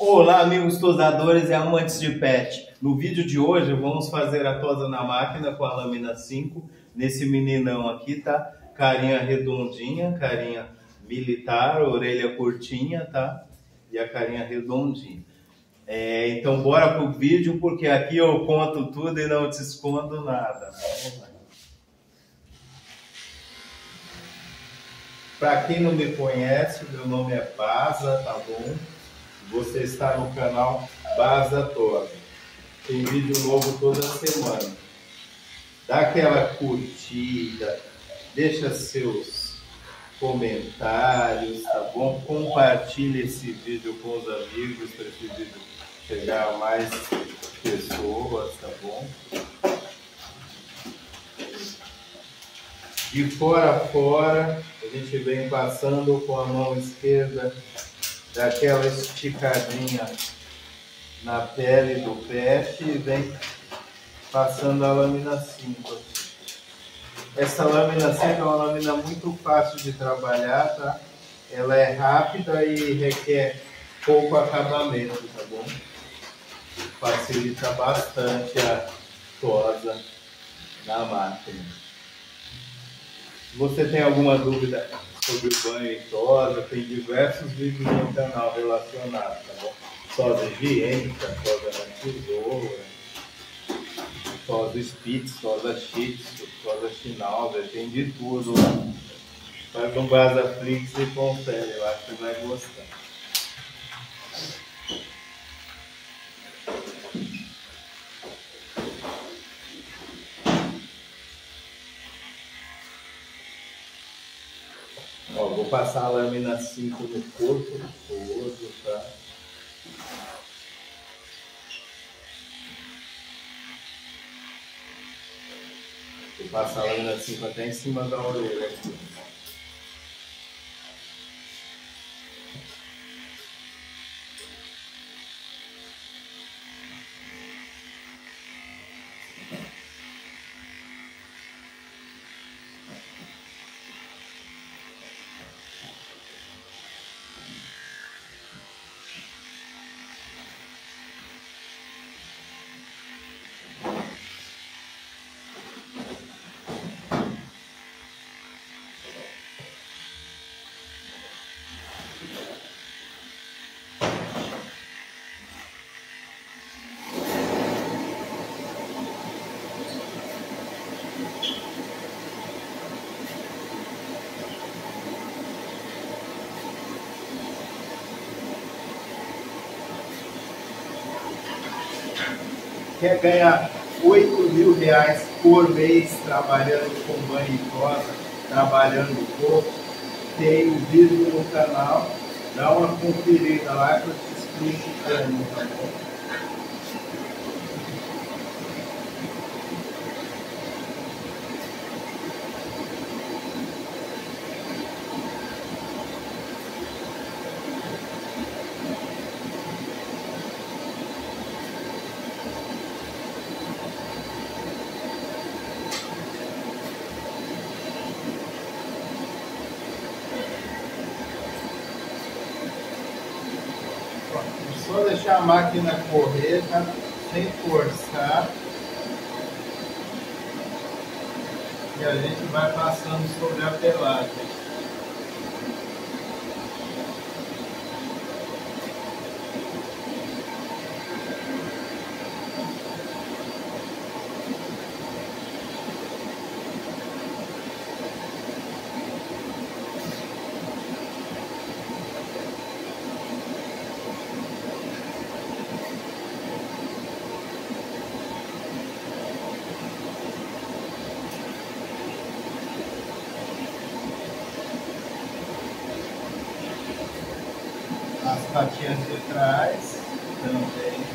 Olá, amigos tosadores e amantes de pet. No vídeo de hoje vamos fazer a tosa na máquina com a lâmina 5 nesse meninão aqui, tá? Carinha redondinha, carinha militar, orelha curtinha, tá? E a carinha redondinha. É, então bora pro vídeo porque aqui eu conto tudo e não te escondo nada. Vamos lá. Para quem não me conhece, meu nome é Baza, tá bom? Você está no canal Baza Tosa. Tem vídeo novo toda semana. Dá aquela curtida, deixa seus comentários, tá bom? Compartilhe esse vídeo com os amigos para esse vídeo chegar a mais pessoas, tá bom? De fora a fora, a gente vem passando com a mão esquerda daquela esticadinha na pele do peixe e vem passando a lâmina 5 Essa lâmina 5 é uma lâmina muito fácil de trabalhar, tá? Ela é rápida e requer pouco acabamento, tá bom? Facilita bastante a tosa na máquina. Se você tem alguma dúvida sobre banho e tosa, tem diversos vídeos no canal relacionados, tá bom? Tosa higiênica, tosa na tesoura, tosa spitz, tosa shih tosa chinalda, tem de tudo lá. Faz um Flix e confere, acho que você vai gostar. Passar a lâmina 5 no corpo todo, tá? Vou passar a lâmina 5 até em cima da orelha aqui. Quer ganhar 8 mil reais por mês trabalhando com banho e tosa, trabalhando pouco, tem um vídeo no canal, dá uma conferida lá que eu te explico como, tá bom? Só deixar a máquina correr, tá? sem forçar. E a gente vai passando sobre a pelagem. As fatias de trás também.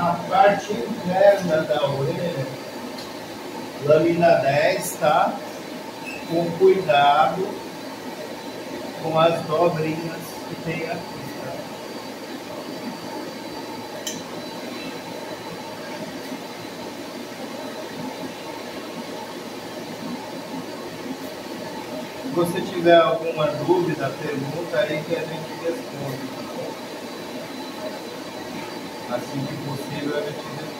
Parte interna da orelha, lâmina 10, tá? Com cuidado com as dobrinhas que tem aqui. Se você tiver alguma dúvida, pergunta aí que a gente responde. Tá assim que possível a gente responde.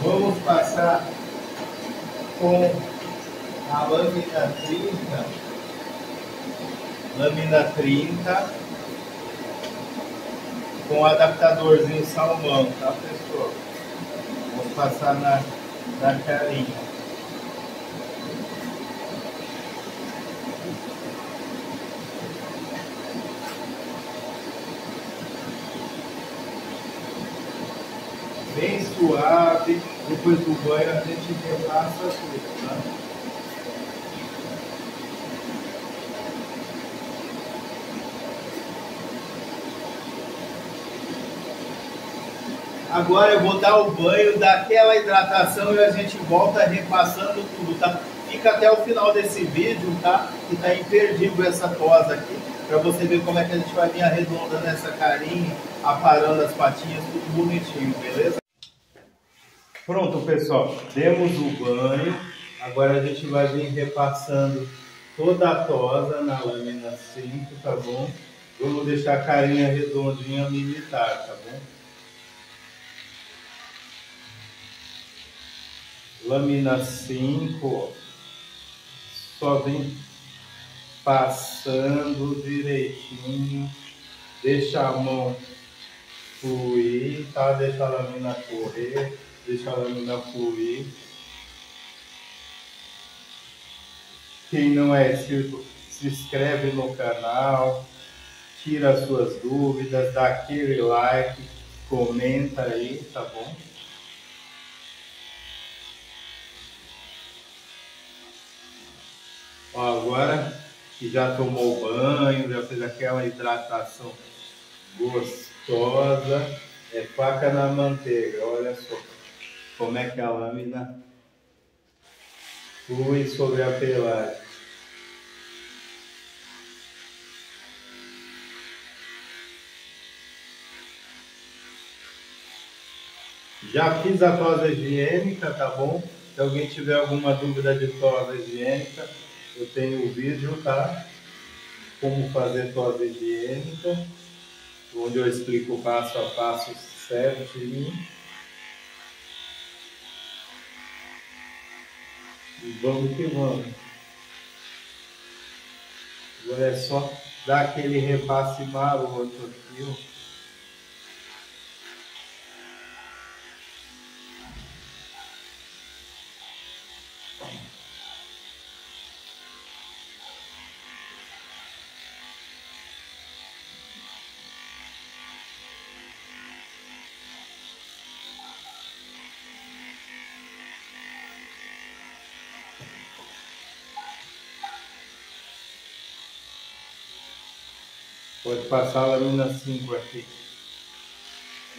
Vamos passar com a lâmina 30, lâmina 30, com o adaptadorzinho salmão, tá pessoal? Vamos passar na, na carinha. bem suave. Depois do banho a gente repassa tudo, tá? Agora eu vou dar o banho, dar aquela hidratação e a gente volta repassando tudo, tá? Fica até o final desse vídeo, tá? Que tá imperdível essa tosa aqui, para você ver como é que a gente vai vir arredondando essa carinha, aparando as patinhas, tudo bonitinho, beleza? Pronto, pessoal, demos o banho. Agora a gente vai vir repassando toda a tosa na lâmina 5, tá bom? Vamos deixar a carinha redondinha militar, tá bom? Lâmina 5, só vem passando direitinho, deixa a mão fluir, tá? Deixa a lâmina correr deixa a lâmina fluir. Quem não é inscrito, se inscreve no canal, tira as suas dúvidas, dá aquele like, comenta aí, tá bom? Agora que já tomou banho, já fez aquela hidratação gostosa, é faca na manteiga, olha só como é que a lâmina flui sobre a pelagem. Já fiz a tosa higiênica, tá bom? Se alguém tiver alguma dúvida de tosa higiênica, eu tenho o vídeo, tá? Como fazer tosa higiênica, onde eu explico passo a passo certinho. E vamos que vamos. Agora é só dar aquele repasse maroto aqui, ó. Pode passar a lâmina 5 aqui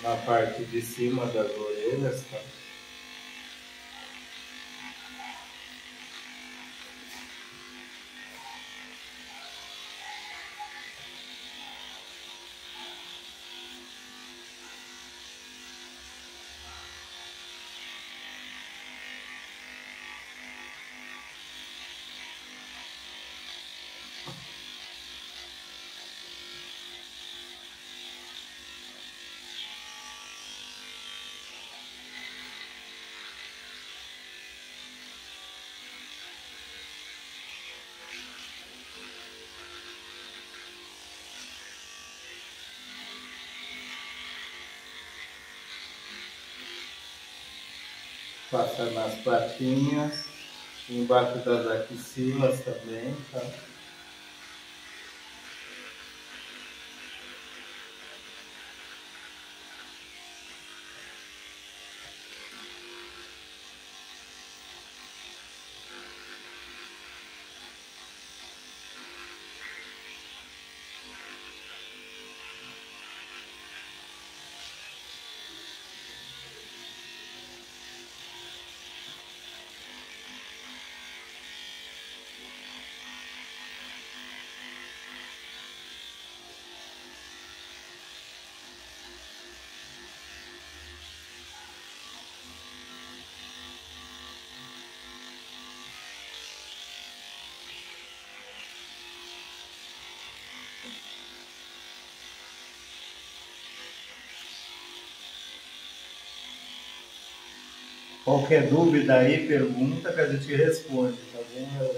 na parte de cima das orelhas, tá? Passar nas patinhas, embaixo das axilas também, tá? Qualquer dúvida aí, pergunta que a gente responde, tá bom?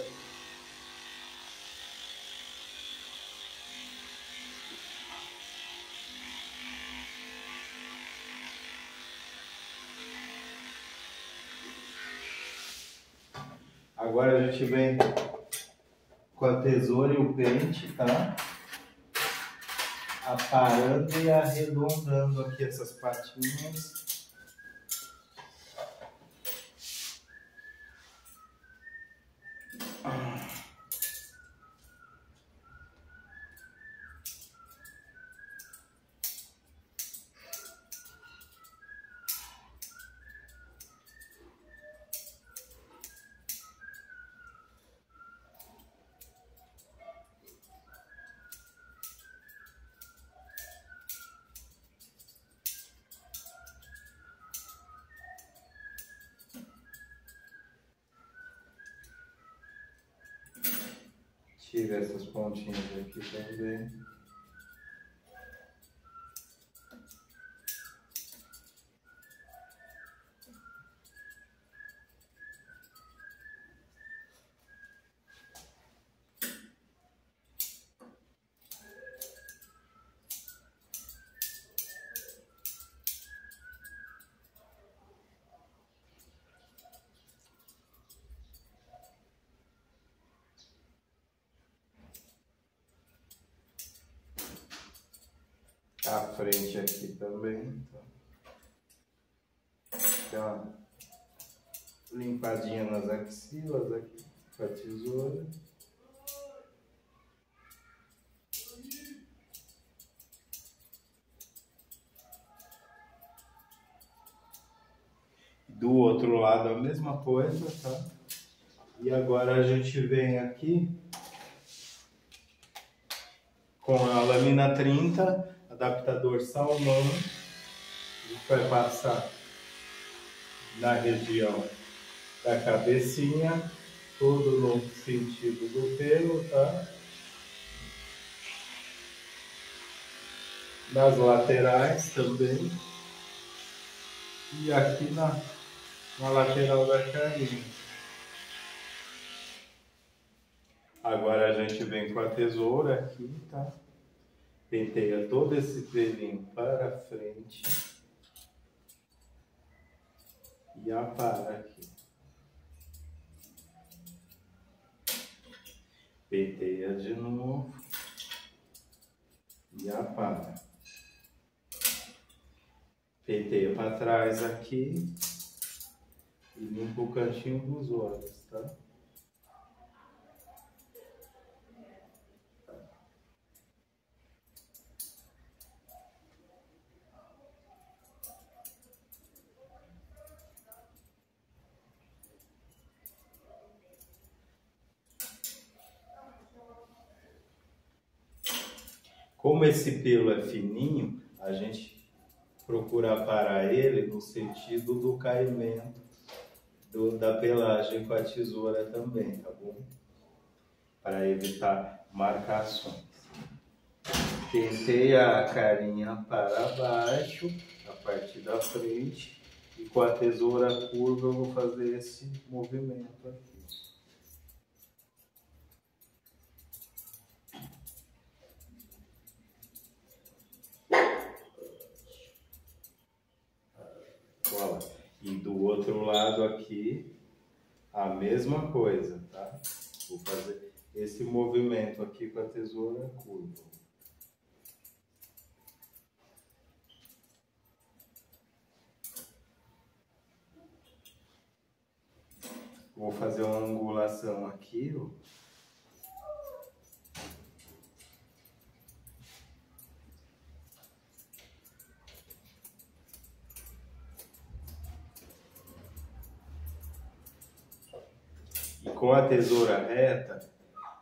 Agora a gente vem com a tesoura e o pente, tá? Aparando e arredondando aqui essas patinhas. Tira essas pontinhas aqui também. A frente aqui também. Então, uma limpadinha nas axilas aqui com a tesoura. Do outro lado a mesma coisa, tá? E agora a gente vem aqui com a lâmina 30 adaptador salmão. A gente vai passar na região da cabecinha, todo no sentido do pelo, tá? Nas laterais também. E aqui na, na lateral da carinha. Agora a gente vem com a tesoura aqui, tá? Penteia todo esse pelinho para frente e apara aqui. Penteia de novo e apara. Penteia para trás aqui e limpa o cantinho dos olhos, tá? Como esse pelo é fininho, a gente procura parar ele no sentido do caimento do, da pelagem com a tesoura também, tá bom? Para evitar marcações. Tentei a carinha para baixo, a partir da frente, e com a tesoura curva eu vou fazer esse movimento aqui. outro lado aqui, a mesma coisa, tá? Vou fazer esse movimento aqui com a tesoura curva. Vou fazer uma angulação aqui, ó. Com a tesoura reta,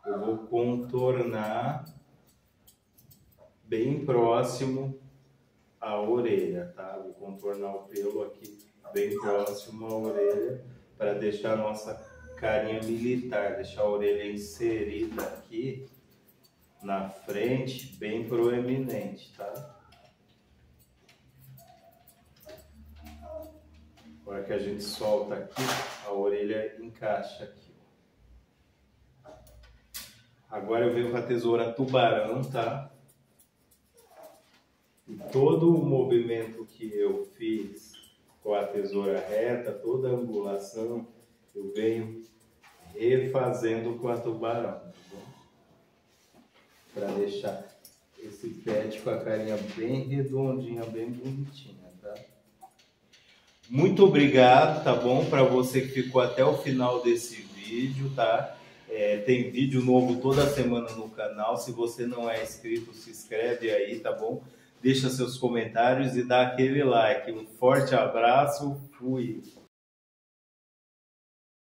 eu vou contornar bem próximo à orelha, tá? Vou contornar o pelo aqui bem próximo à orelha para deixar a nossa carinha militar, deixar a orelha inserida aqui na frente, bem proeminente, tá? Agora que a gente solta aqui, a orelha encaixa aqui. Agora eu venho com a tesoura tubarão, tá? E todo o movimento que eu fiz com a tesoura reta, toda a angulação, eu venho refazendo com a tubarão, tá bom? Para deixar esse pet com a carinha bem redondinha, bem bonitinha, tá? Muito obrigado, tá bom? Para você que ficou até o final desse vídeo, tá? É, tem vídeo novo toda semana no canal. Se você não é inscrito, se inscreve aí, tá bom? deixa seus comentários e dá aquele like. Um forte abraço, fui!